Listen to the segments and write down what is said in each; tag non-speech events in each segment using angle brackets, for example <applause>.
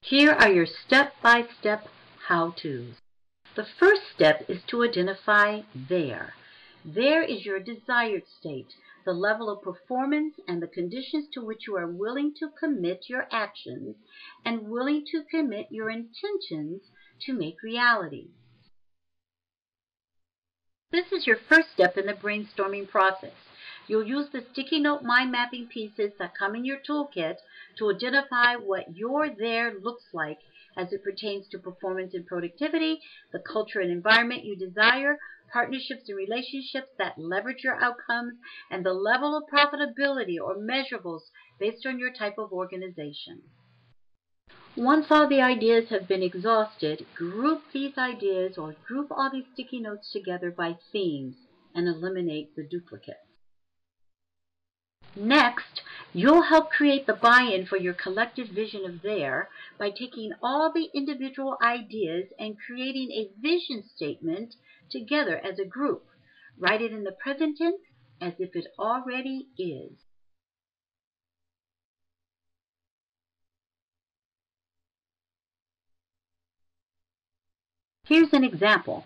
Here are your step-by-step how-tos. The first step is to identify there. There is your desired state, the level of performance and the conditions to which you are willing to commit your actions and willing to commit your intentions to make reality. This is your first step in the brainstorming process. You'll use the sticky note mind mapping pieces that come in your toolkit to identify what your there looks like as it pertains to performance and productivity, the culture and environment you desire, partnerships and relationships that leverage your outcomes, and the level of profitability or measurables based on your type of organization. Once all the ideas have been exhausted, group these ideas or group all these sticky notes together by themes and eliminate the duplicates. Next, you'll help create the buy-in for your collective vision of there by taking all the individual ideas and creating a vision statement together as a group. Write it in the present tense as if it already is. Here's an example.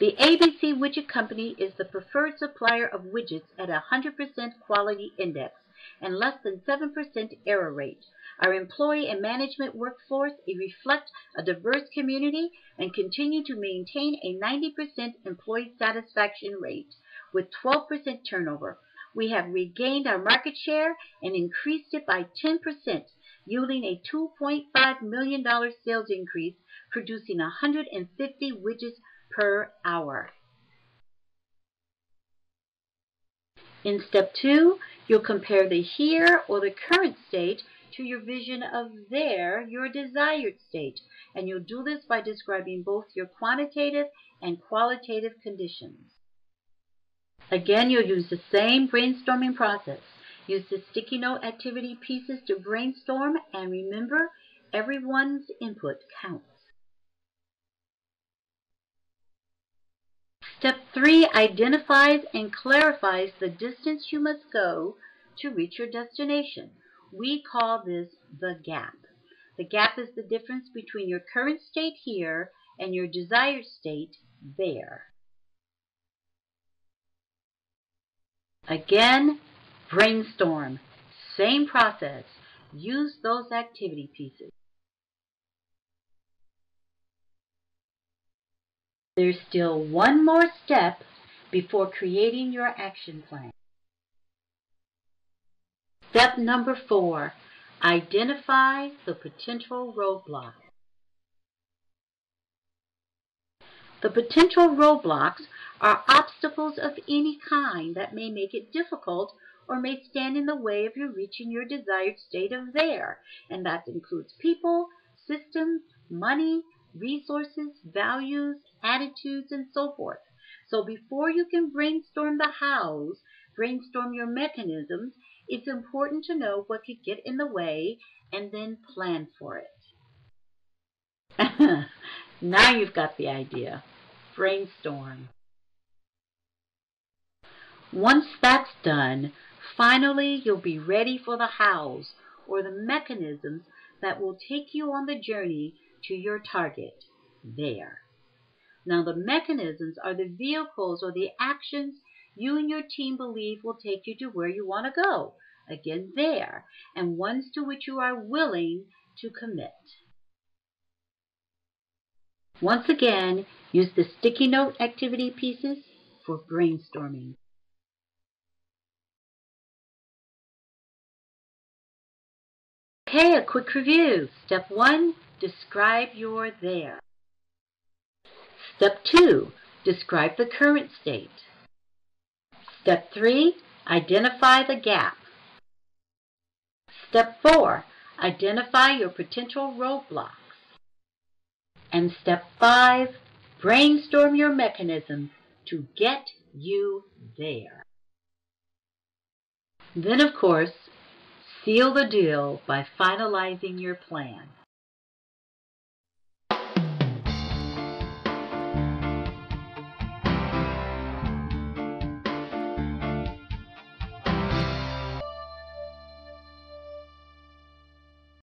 The ABC Widget Company is the preferred supplier of widgets at a 100% quality index and less than 7% error rate. Our employee and management workforce reflect a diverse community and continue to maintain a 90% employee satisfaction rate with 12% turnover. We have regained our market share and increased it by 10%, yielding a $2.5 million sales increase producing 150 widgets per hour. In step two, you'll compare the here or the current state to your vision of there, your desired state. And you'll do this by describing both your quantitative and qualitative conditions. Again, you'll use the same brainstorming process. Use the sticky note activity pieces to brainstorm and remember, everyone's input counts. Step 3 identifies and clarifies the distance you must go to reach your destination. We call this the gap. The gap is the difference between your current state here and your desired state there. Again, brainstorm. Same process. Use those activity pieces. There's still one more step before creating your action plan. Step number four, identify the potential roadblocks. The potential roadblocks are obstacles of any kind that may make it difficult or may stand in the way of you reaching your desired state of there, and that includes people, systems, money, resources, values, attitudes, and so forth. So before you can brainstorm the hows, brainstorm your mechanisms, it's important to know what could get in the way and then plan for it. <laughs> now you've got the idea. Brainstorm. Once that's done, finally you'll be ready for the hows or the mechanisms that will take you on the journey to your target there. Now, the mechanisms are the vehicles or the actions you and your team believe will take you to where you want to go. Again, there, and ones to which you are willing to commit. Once again, use the sticky note activity pieces for brainstorming. Okay, a quick review. Step one, describe your there. Step 2. Describe the current state. Step 3. Identify the gap. Step 4. Identify your potential roadblocks. And step 5. Brainstorm your mechanisms to get you there. Then, of course, seal the deal by finalizing your plan.